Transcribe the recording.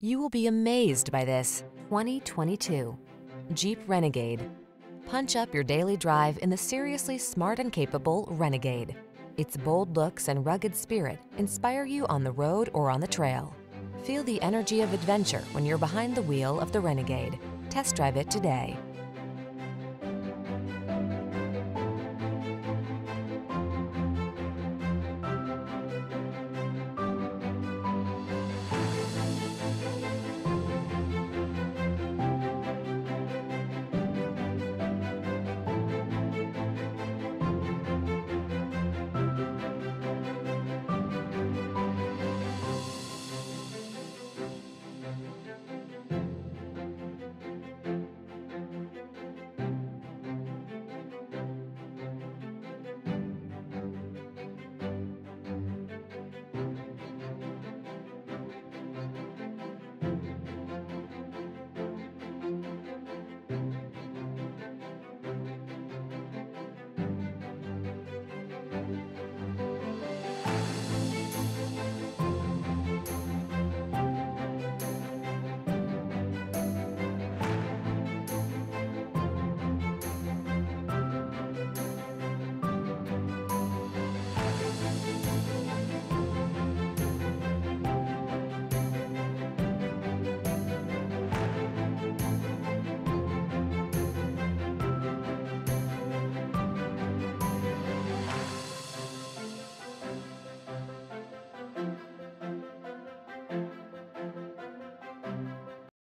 You will be amazed by this 2022 Jeep Renegade. Punch up your daily drive in the seriously smart and capable Renegade. Its bold looks and rugged spirit inspire you on the road or on the trail. Feel the energy of adventure when you're behind the wheel of the Renegade. Test drive it today.